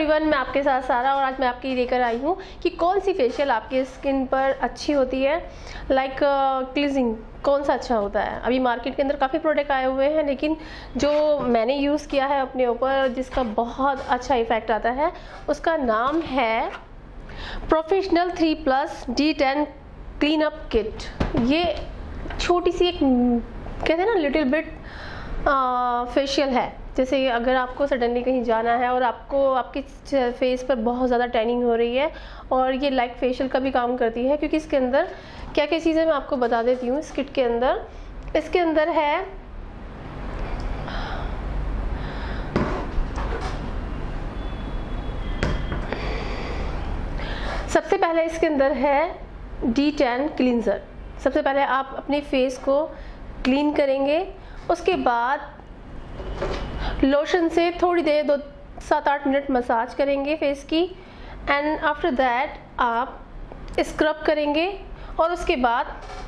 आपके साथ सारा और आज मैं आपके लेकर आई हूँ कि कौन सी फेशियल आपकी स्किन पर अच्छी होती है? लाइक like, क्लीजिंग कौन सा अच्छा होता है? अभी मार्केट के अंदर काफ़ी प्रोडक्ट आए हुए हैं लेकिन जो मैंने यूज़ किया है अपने ऊपर जिसका बहुत अच्छा इफ़ेक्ट आता है उसका नाम है professional three plus D ten clean up kit ये छोटी सी एक कहते हैं ना लिटिल बिट फेशियल है। जैसे अगर आपको सडनली कहीं जाना है और आपको, आपकी फेस पर बहुत ज़्यादा टैनिंग हो रही है और ये लाइक फेशियल का भी काम करती है, क्योंकि इसके अंदर क्या क्या चीज़ें मैं आपको बता देती हूँ, इस किट के अंदर। इसके अंदर है, सबसे पहले इसके अंदर है डी टेन क्लिनज़र सबसे पहले आप अपने फेस को क्लीन करेंगे, उसके बाद लोशन से थोड़ी देर, दो सात आठ मिनट मसाज करेंगे फेस की एंड आफ्टर दैट आप स्क्रब करेंगे और उसके बाद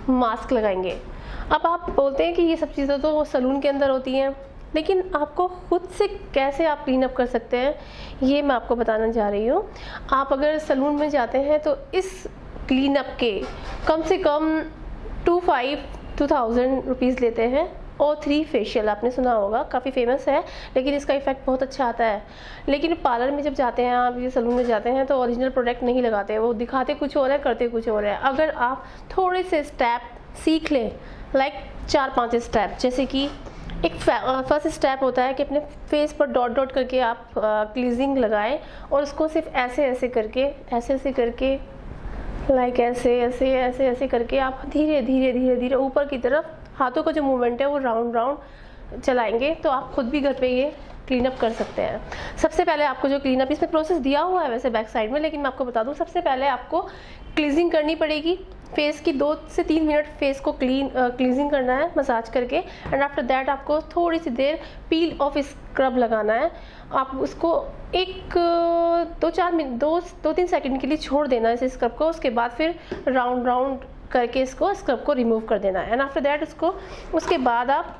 मास्क लगाएँगे। अब आप बोलते हैं कि ये सब चीज़ें तो सलून के अंदर होती हैं, लेकिन आपको खुद से कैसे आप क्लीन अप कर सकते हैं, ये मैं आपको बताना जा रही हूँ। आप अगर सलून में जाते हैं तो इस क्लीन अप के कम से कम two five two thousand rupees लेते हैं। ओ थ्री फेशियल आपने सुना होगा, काफ़ी फ़ेमस है, लेकिन इसका इफ़ेक्ट बहुत अच्छा आता है। लेकिन पार्लर में जब जाते हैं, आप ये सलून में जाते हैं तो ओरिजिनल प्रोडक्ट नहीं लगाते, वो दिखाते कुछ और है, करते कुछ और है। अगर आप थोड़े से स्टेप सीख लें लाइक चार पाँच स्टेप जैसे कि एक फ़र्स्ट स्टेप होता है कि अपने फेस पर डॉट डॉट करके आप क्लीजिंग लगाएँ, और उसको सिर्फ़ ऐसे ऐसे करके, ऐसे ऐसे करके लाइक ऐसे ऐसे ऐसे ऐसे करके आप धीरे धीरे धीरे धीरे ऊपर की तरफ़ हाथों का जो मूवमेंट है वो राउंड राउंड चलाएँगे तो आप खुद भी घर पे ये क्लीन अप कर सकते हैं। सबसे पहले आपको जो क्लीन अप इसमें प्रोसेस दिया हुआ है वैसे बैक साइड में, लेकिन मैं आपको बता दूँ, सबसे पहले आपको क्लीजिंग करनी पड़ेगी। फेस की दो से तीन मिनट फेस को क्लीन क्लीजिंग करना है मसाज करके। एंड आफ्टर दैट आपको थोड़ी सी देर पील ऑफ़ स्क्रब लगाना है। आप उसको एक, दो चार मिनट दो दो तीन सेकंड के लिए छोड़ देना है इस स्क्रब को, उसके बाद फिर राउंड राउंड करके इसको स्क्रब को रिमूव कर देना है। एंड आफ्टर दैट उसको उसके बाद आप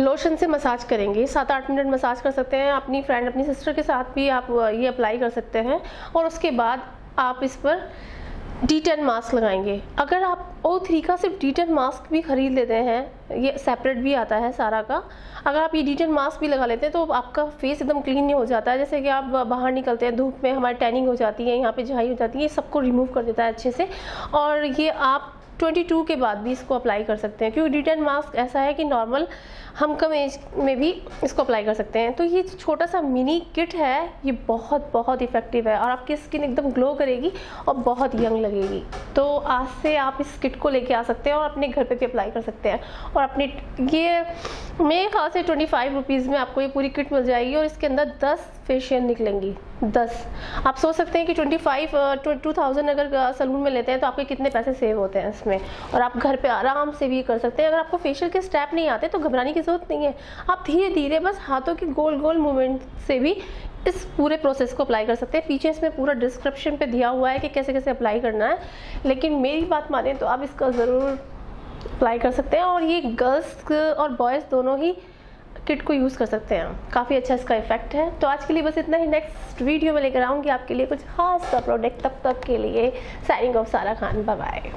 लोशन से मसाज करेंगे। सात आठ मिनट मसाज कर सकते हैं। अपनी फ्रेंड अपनी सिस्टर के साथ भी आप ये अप्लाई कर सकते हैं। और उसके बाद आप इस पर डी टेन मास्क लगाएँगे। अगर आप ओ थ्री का सिर्फ़ डी टेन मास्क भी खरीद लेते हैं, ये सेपरेट भी आता है सारा का, अगर आप ये डी टेन मास्क भी लगा लेते हैं तो आपका फेस एकदम क्लीन नहीं हो जाता है। जैसे कि आप बाहर निकलते हैं, धूप में हमारी टैनिंग हो जाती है, यहाँ पे झाई हो जाती है, ये सबको रिमूव कर देता है अच्छे से। और ये आप 22 के बाद भी इसको अप्लाई कर सकते हैं। क्योंकि डी टेन मास्क ऐसा है कि नॉर्मल हम कम एज में भी इसको अप्लाई कर सकते हैं। तो ये छोटा सा मिनी किट है। ये बहुत बहुत इफ़ेक्टिव है और आपकी स्किन एकदम ग्लो करेगी और बहुत यंग लगेगी। तो आज से आप इस किट को लेके आ सकते हैं और अपने घर पे भी अप्लाई कर सकते हैं। और अपने, ये मेरे ख्याल से ट्वेंटी फाइव रुपीज़ में आपको ये पूरी किट मिल जाएगी और इसके अंदर दस फेशियल निकलेंगी। दस। आप सोच सकते हैं कि ट्वेंटी फाइव टू थाउज़ेंड अगर सलून में लेते हैं तो आपके कितने पैसे सेव होते हैं इसमें? और आप घर पे आराम से भी कर सकते हैं। अगर आपको फेशियल के स्टेप नहीं आते तो घबराने की ज़रूरत नहीं है। आप धीरे धीरे बस हाथों के गोल गोल मूवमेंट से भी इस पूरे प्रोसेस को अप्लाई कर सकते हैं। पीछे इसमें पूरा डिस्क्रिप्शन पे दिया हुआ है कि कैसे कैसे अप्लाई करना है। लेकिन मेरी बात माने तो आप इसका ज़रूर अप्लाई कर सकते हैं। और ये गर्ल्स और बॉयज़ दोनों ही किट को यूज़ कर सकते हैं। काफ़ी अच्छा इसका इफ़ेक्ट है। तो आज के लिए बस इतना ही। नेक्स्ट वीडियो में लेकर आऊँगी आपके लिए कुछ खास सा प्रोडक्ट तब तक के लिए साइनिंग ऑफ़ सारा खान। बाय